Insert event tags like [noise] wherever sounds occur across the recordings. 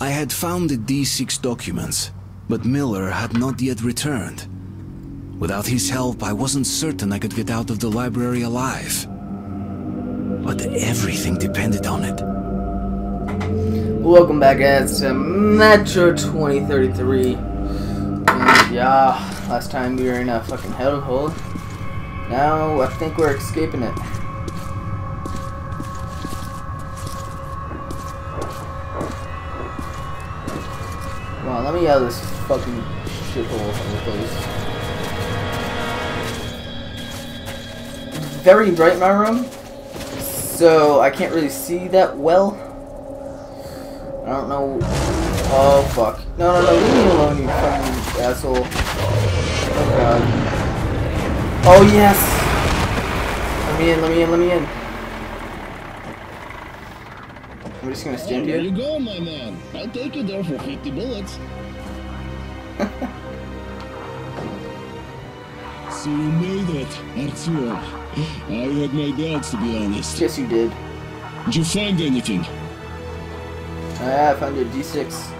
I had found the D6 documents, but Miller had not yet returned. Without his help, I wasn't certain I could get out of the library alive. But everything depended on it. Welcome back, guys, to Metro 2033. And yeah, last time we were in a fucking hellhole. Now I think we're escaping it. Let me out of this fucking shithole of a place. Very bright in my room, so I can't really see that well. I don't know. Oh fuck! No, no, no! Leave me alone, you fucking asshole! Oh god! Oh yes! Let me in! Let me in! Let me in! Just gonna stand oh, here. There you go, my man. I'll take you there for 50 bullets. [laughs] so you made it, Artyom. I had my doubts, to be honest. Yes, you did. Did you find anything? Ah, I found a D6.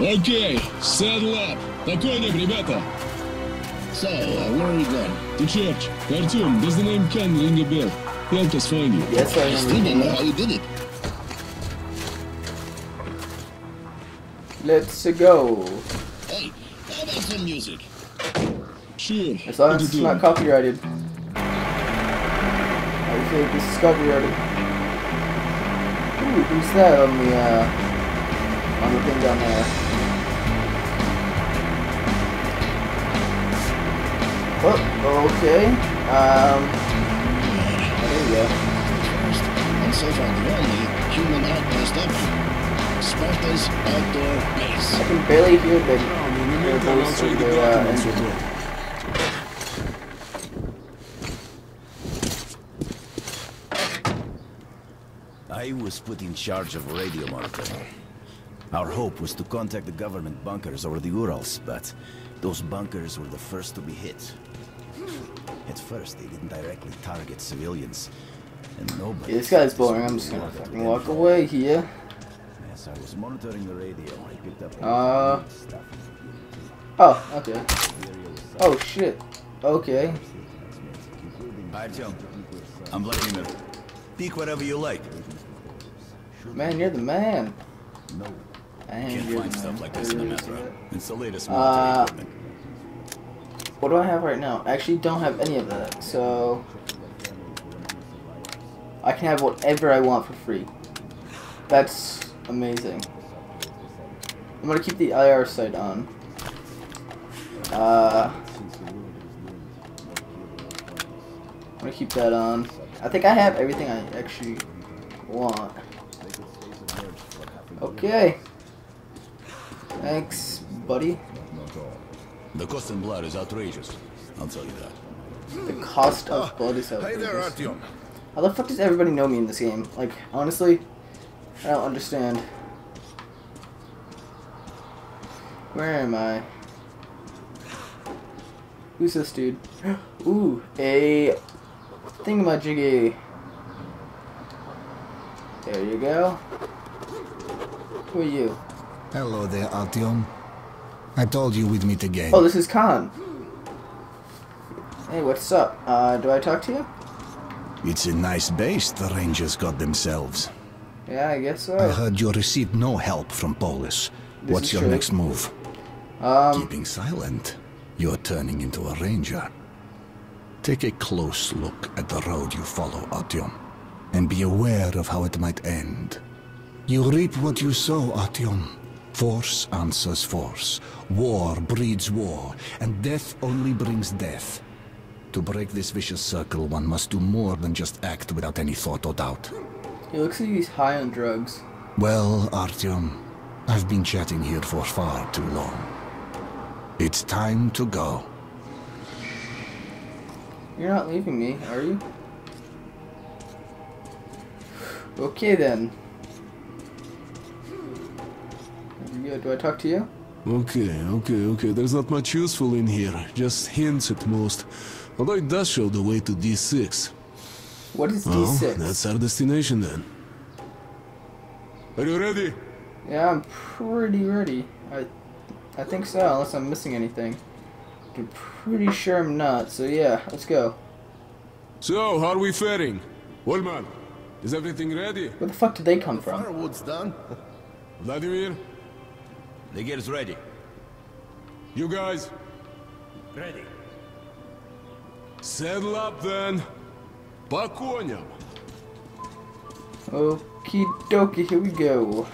Okay, saddle up. Такой ребята. So, uh, where are we going? To church. Artyom, does the name Khan ring a bell? Help us find you. Yes, I, I still don't know how you did it. Let's go. Hey, how about some music? Sure. As long as it's not copyrighted. I feel like this is copyrighted. Ooh, who's that on the uh on the thing down there? Oh, okay. Um there you go. First, and so far the only human outpost ever. Sparta's outdoor base. I can barely hear the their voice of the uh, engine. I was put in charge of radio monitoring. Our hope was to contact the government bunkers over the Urals, but those bunkers were the first to be hit. At first, they didn't directly target civilians, and nobody... Yeah, this guy's boring. I'm just gonna fucking walk away here. As I was monitoring the radio, I picked up... Uh. stuff. Oh, okay. Oh shit. Okay. Artyom, I'm Vladimir. Peek whatever you like. Man, you're the man. No, Man, can't you're find the stuff man. like this in the metro. It's the latest military Uh, equipment. What do I have right now? I actually don't have any of that, so I can have whatever I want for free. That's amazing. I'm gonna keep the IR sight on. Uh, I'm gonna keep that on. I think I have everything I actually want. Okay. Thanks, buddy. The cost in blood is outrageous. I'll tell you that. The cost of blood is Hey there, outrageous. Artyom. How the fuck does everybody know me in this game? Like, honestly, I don't understand. Where am I? Who's this dude? [gasps] Ooh, a thingamajiggy. There you go. Who are you? Hello there, Artyom. I told you we'd meet again. Oh, this is Khan. Hey, what's up? Uh, do I talk to you? It's a nice base the Rangers got themselves. Yeah, I guess so. I heard you received no help from Polis. This What's your true. next move? Um, Keeping silent. You're turning into a ranger. Take a close look at the road you follow, Artyom, and be aware of how it might end. You reap what you sow, Artyom. Force answers force. War breeds war, and death only brings death. To break this vicious circle, one must do more than just act without any thought or doubt. He looks like he's high on drugs. Well, Artyom, I've been chatting here for far too long. It's time to go. You're not leaving me, are you? Okay then. Do I talk to you? Okay, okay, okay. There's not much useful in here. Just hints at most. Although it does show the way to D6. What is Well, D6? that's our destination then. Are you ready? Yeah, I'm pretty ready. I, I think so, unless I'm missing anything. I'm pretty sure I'm not. So yeah, let's go. So, how are we faring? Ulman, is everything ready? Where the fuck did they come from? Firewood's done. Vladimir, The gear's ready. you guys, Ready. saddle up then. По коням. Okie dokie, here we go.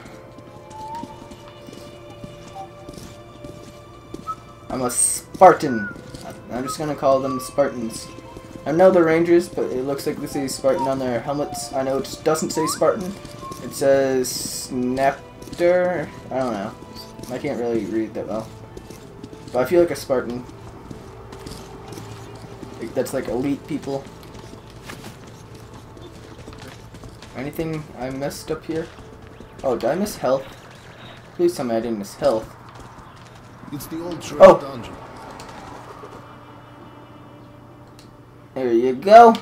I'm a Spartan. I'm just gonna call them Spartans. I know they're Rangers, but it looks like they say Spartan on their helmets. I know it doesn't say Spartan. It says Snapter. I don't know. I can't really read that well. But I feel like a Spartan. Like, That's like elite people. Anything I missed up here? Oh, did I miss health? Please tell me I didn't miss health. It's the old church Oh. dungeon. There you go.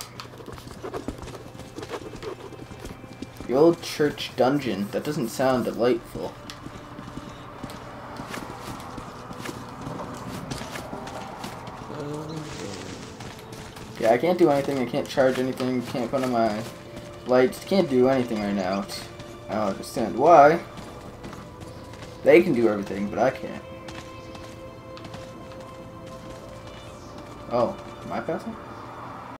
The old church dungeon. That doesn't sound delightful. Yeah, I can't do anything. I can't charge anything. Can't put on my lights. Can't do anything right now. I don't understand why. They can do everything, but I can't. Oh, am I passing?